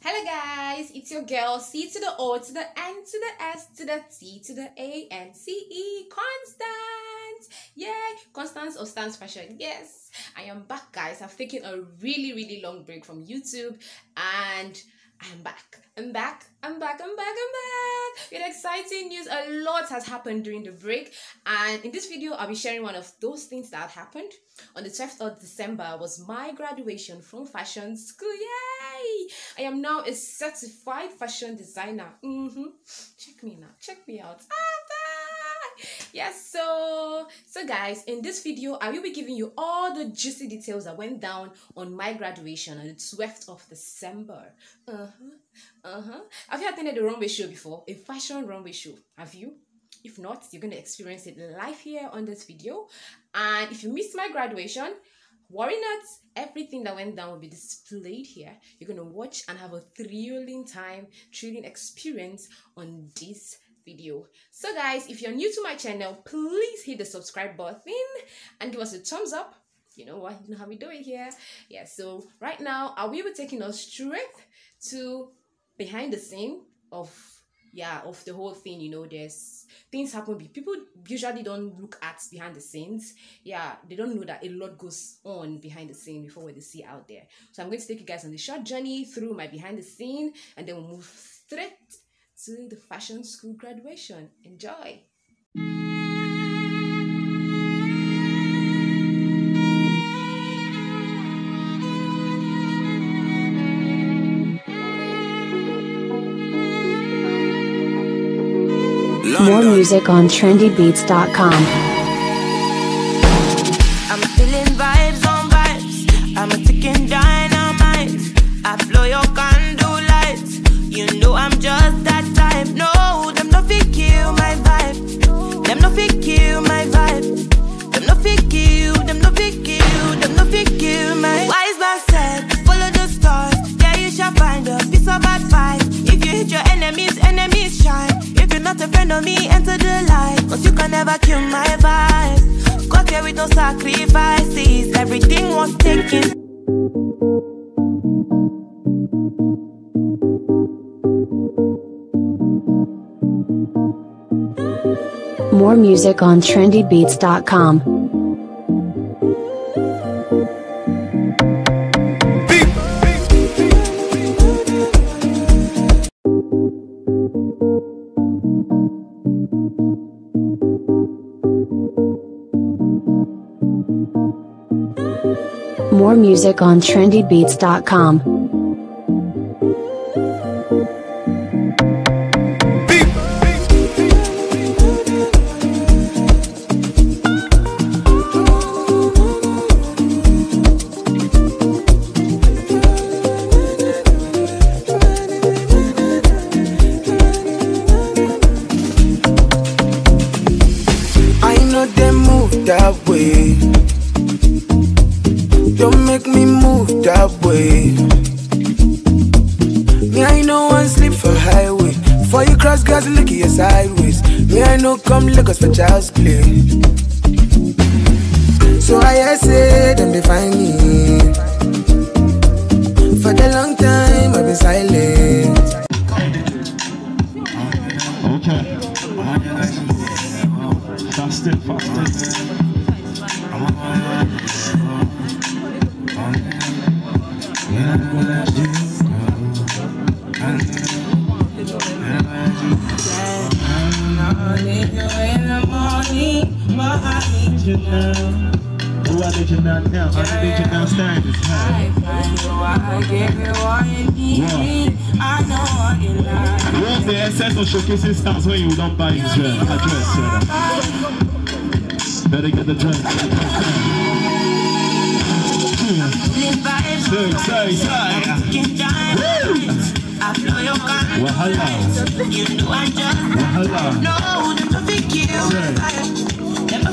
Hello guys, it's your girl C to the O to the N to the S to the T to the A N C E Constance. Yay, Constance oh, or Stance Fashion. Yes, I am back guys. I've taken a really really long break from YouTube and I'm back. I'm back. I'm back. I'm back. I'm back. With exciting news, a lot has happened during the break, and in this video, I'll be sharing one of those things that happened. On the 12th of December was my graduation from fashion school. Yay! I am now a certified fashion designer. Mm-hmm. Check me now. Check me out. Ah, yes so so guys in this video i will be giving you all the juicy details that went down on my graduation on the 12th of december. Uh-huh uh-huh. Have you attended a runway show before? A fashion runway show. Have you? If not you're going to experience it live here on this video. And if you missed my graduation worry not. Everything that went down will be displayed here. You're going to watch and have a thrilling time thrilling experience on this video. So guys if you're new to my channel please hit the subscribe button and give us a thumbs up. You know what? You know how we do it here. Yeah so right now i will be taking us straight to behind the scene of yeah of the whole thing you know there's things happen. People usually don't look at behind the scenes. Yeah they don't know that a lot goes on behind the scene before what they see out there. So i'm going to take you guys on the short journey through my behind the scene and then we'll move straight to the fashion school graduation. Enjoy! More music on trendybeats.com. friend of me, enter the light. You can never kill my vibe. Got here with no sacrifices, everything was taken. More music on trendybeats.com. More music on trendybeats.com. Know come Lagos for child's play. So I say, them they find me. You now. Oh, I need you now, now. I need you downstairs. I find you, I give you all you need. I know what you like. What's the essence of showcasing stars when you don't buy his dress? A dress. Better get the dress. Say, say, say. Wahala. Wahala. No, don't be cute. Never be kill my vibe. Never be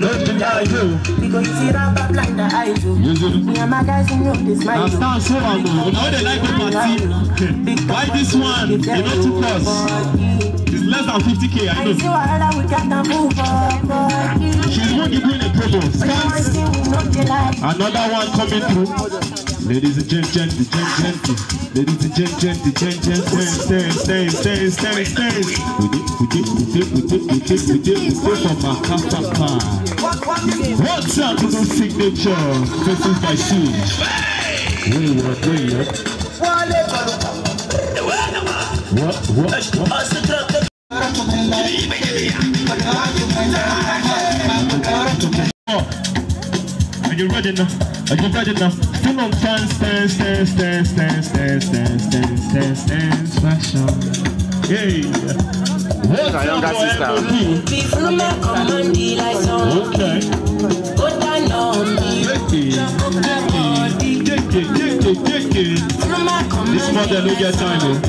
Because you see that bad like the I do. Me and my guys in your this my they like the party. Why this one? They not too close. It's less than 50k, I know. She's going not giving a promo. Another one coming through. Ladies and gentlemen, gentlemen, ladies and gentlemen, gentlemen, stand, stand, stand, stand, stand. We did, we did, we did, we did, we did, we did, we did from Makapapa. What's up to the signature? This is my shoes. Wait, what, wait, what? What, what, what? Are you ready now? Are you ready now? Full on stand, stand, stand, stand, stand, stand, stand, stand, stand, stand, fashion. Hey, what's My younger up, sister. MOP? Before my command, the lights on. Okay. Go down on me. Take it, take it, take it, take it. Before my command, This mother no get time, oh.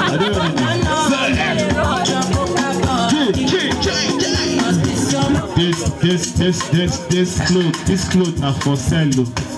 I don't want to This, this, this, this, this cloth, this cloth na for sell, oh.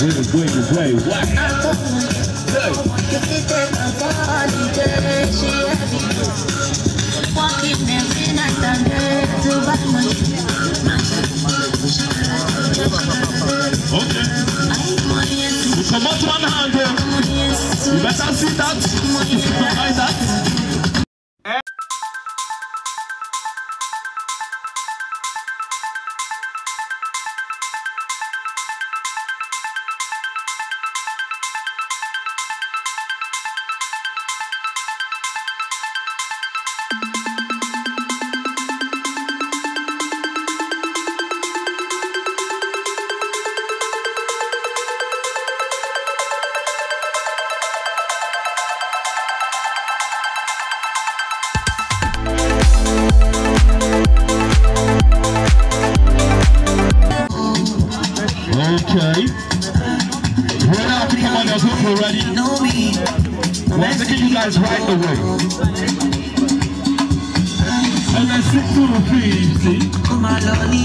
Wiggle, wiggle, you to sit my body. Walking my Okay. You come out one hand. You better see that. You better see that. guys right away. And then sit to the feet, see? Come on, Lolly,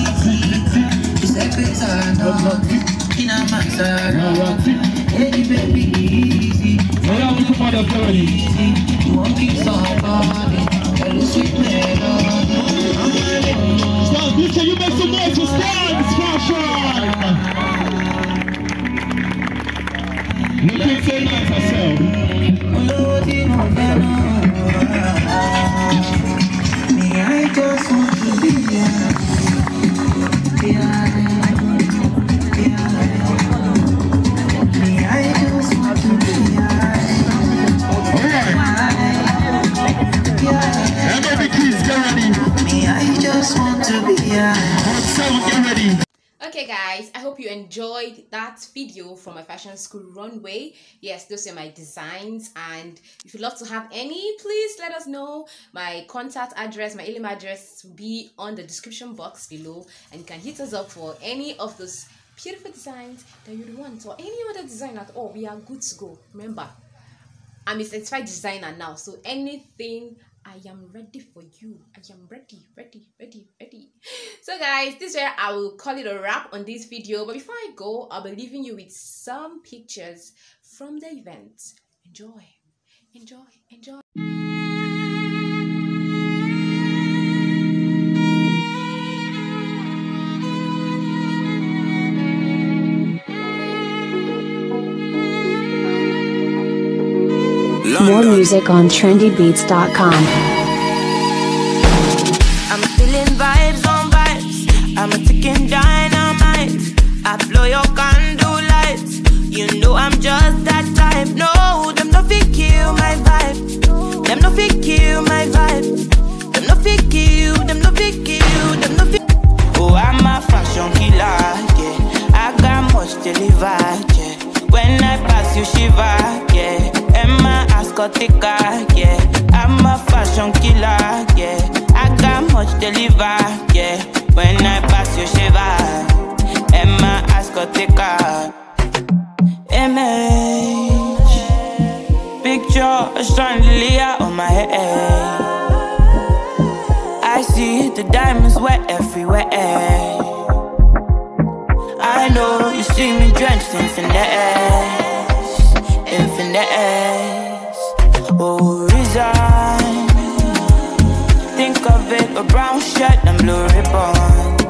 It's In a matter. Hey, baby, easy. Hey, I want to find a somebody. Sweet you you make some noise for Stance fashion? You can say nice yourself. Okay guys, I hope you enjoyed that video from my fashion school runway. Yes, those are my designs and if you'd love to have any, please let us know. My contact address, my email address will be on the description box below and you can hit us up for any of those beautiful designs that you want or any other design at all. We are good to go. Remember, I'm a certified designer now, so anything I am ready for you. I am ready, ready, ready, ready. So, guys, this is where I will call it a wrap on this video. But before I go, I'll be leaving you with some pictures from the event. Enjoy, enjoy, enjoy. music on trendybeats.com. I'm feeling vibes on vibes. I'm a ticking dynamite. I blow your candle lights. You know I'm just that type. No, them no fit kill my vibe. Them no fit kill my vibe. Them no fit kill. Them no fit kill. Them no fit. Oh, I'm a fashion killer. Yeah, I got much. Yeah, when I pass you thicker, yeah. I'm a fashion killer, yeah. I got much deliver, yeah. When I pass you shiver, and my ass got thicker. Image, picture a chandelier on my head. I see the diamonds wet everywhere. I know you see me drenched in finesse, in finesse. Oh, resign. Think of it, a brown shirt and blue ribbon.